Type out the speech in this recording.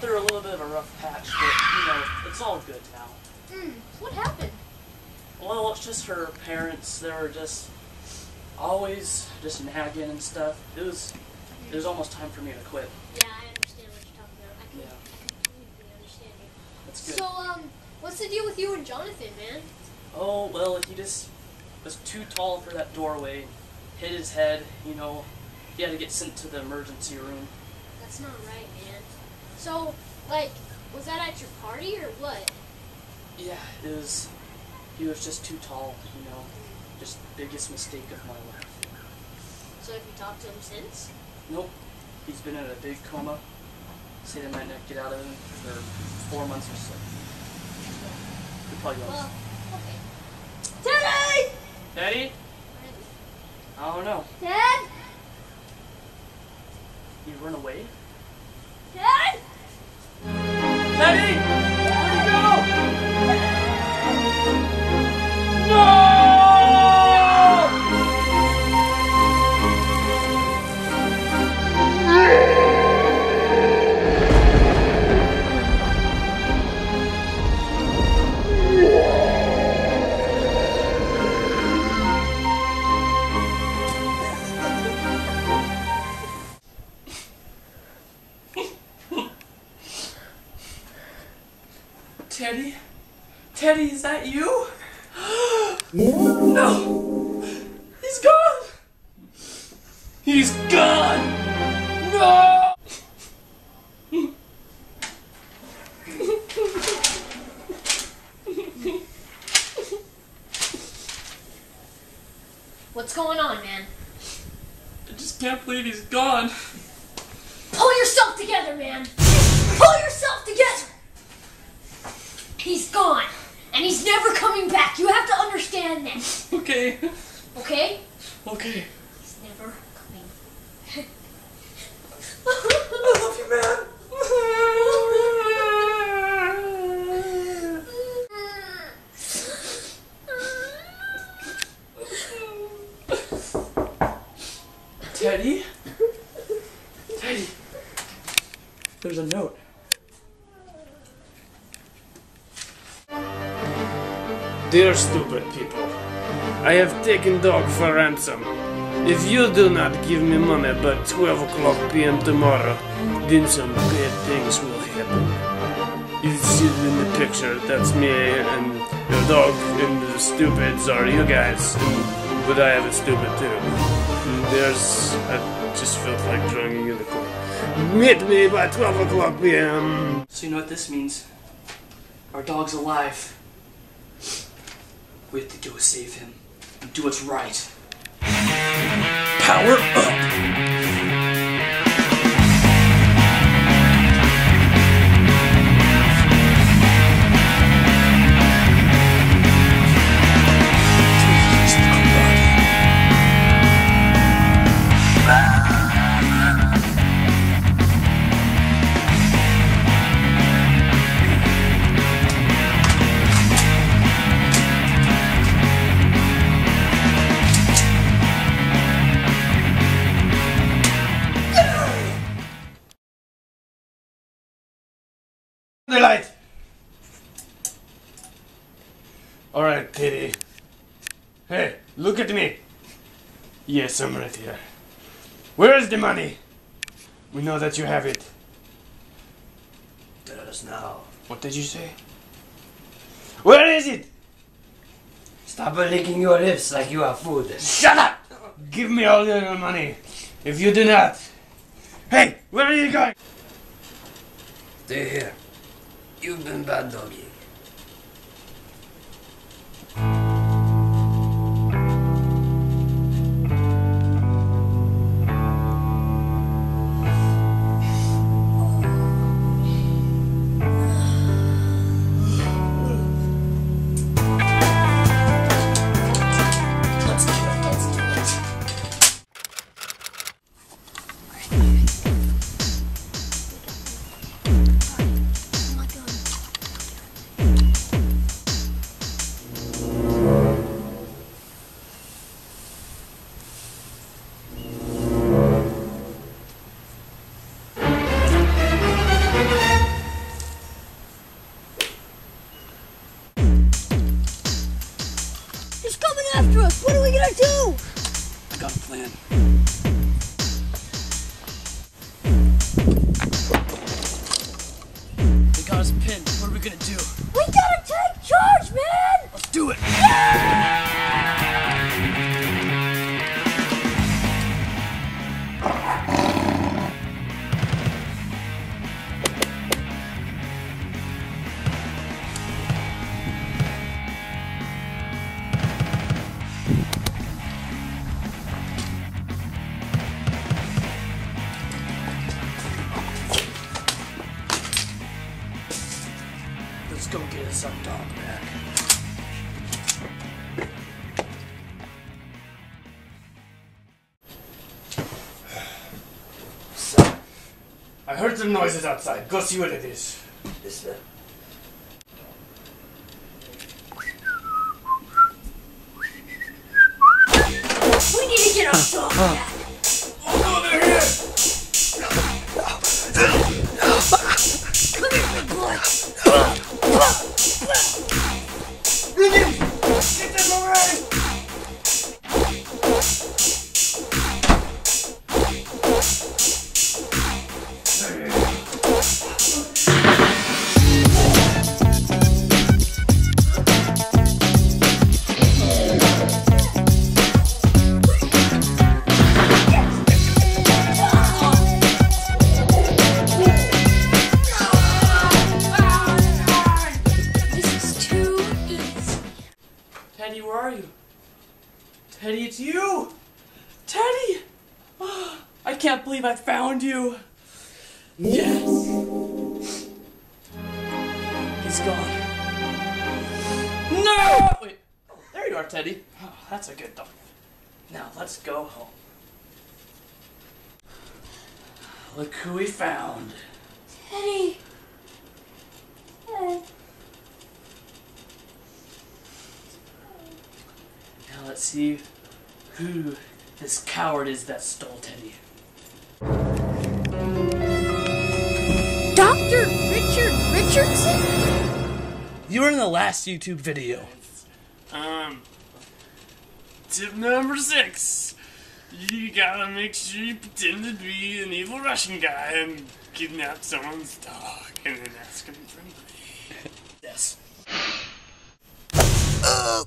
through a little bit of a rough patch, but you know, it's all good now. Hmm. What happened? Well, it's just her parents. They were just always just nagging and stuff. It was it was almost time for me to quit. Yeah, I understand what you're talking about. I can, Yeah. I completely understand you. That's good. So, um, what's the deal with you and Jonathan, man? Oh well, he just was too tall for that doorway. Hit his head. You know, he had to get sent to the emergency room. That's not right, man. So, like, was that at your party or what? Yeah, it was. He was just too tall. You know, just biggest mistake of my life. So, have you talked to him since? Nope. He's been in a big coma. Say they might not get out of him for four months or so. He probably goes. Well, okay. Teddy! Daddy? I don't know. Dad? He run away? Dad? Daddy! Teddy, is that you? no! He's gone! He's gone! No! What's going on, man? I just can't believe he's gone. Pull yourself together, man! Pull yourself together! He's gone, and he's never coming back. You have to understand that, Okay. okay? Okay. He's never coming. Back. I love you, man. Teddy? Teddy. There's a note. Dear stupid people, I have taken dog for ransom. If you do not give me money by 12 o'clock p.m. tomorrow, then some bad things will happen. You see in the picture, that's me and the dog and the stupids are you guys, but I have a stupid too. There's, I just felt like drawing in the corner. Meet me by 12 o'clock p.m. So you know what this means? Our dog's alive. We have to go save him and do what's right. Power up! The light! Alright, Kitty. Hey, look at me. Yes, I'm right here. Where is the money? We know that you have it. Tell us now. What did you say? Where is it? Stop licking your lips like you are food. Shut up! Give me all your money. If you do not. Hey, where are you going? Stay here. You've been bad doggy. He's coming after us. What are we gonna do? I got a plan. They got us pinned. What are we gonna do? I heard some noises outside. Go see what it is. Yes, sir. We need to get our dog are you? Teddy, it's you! Teddy! I can't believe I found you! Yes! He's gone. No! Wait, there you are, Teddy. Oh, that's a good dog. Now, let's go home. Look who we found. Teddy. Hey. Let's see who this coward is that stole Teddy. Dr. Richard Richardson? You were in the last YouTube video. Um, tip number six. You gotta make sure you pretend to be an evil Russian guy and kidnap someone's dog and then ask him for money. Yes. Uh,